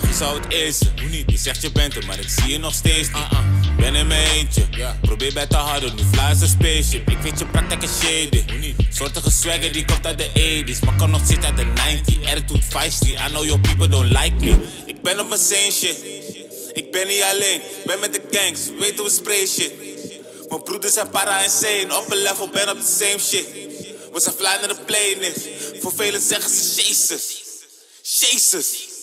dacht je zou het eisen. Je zegt je bent er, maar ik zie je nog steeds niet. Ben in mijn eentje, probeer bij te houden, nu fly spaceship. Ik weet je praktijk is shady. Soortige swagger die komt uit de 80s, maar kan nog zitten uit de 90s. doet feisty, I know your people don't like me. Ik ben op mijn same shit. Ik ben niet alleen, ben met de gangs, weet hoe we spray shit. Mijn broeders zijn para insane, op een level ben op the same shit. We zijn fly naar de playlist, voor velen zeggen ze Jezus. Jezus.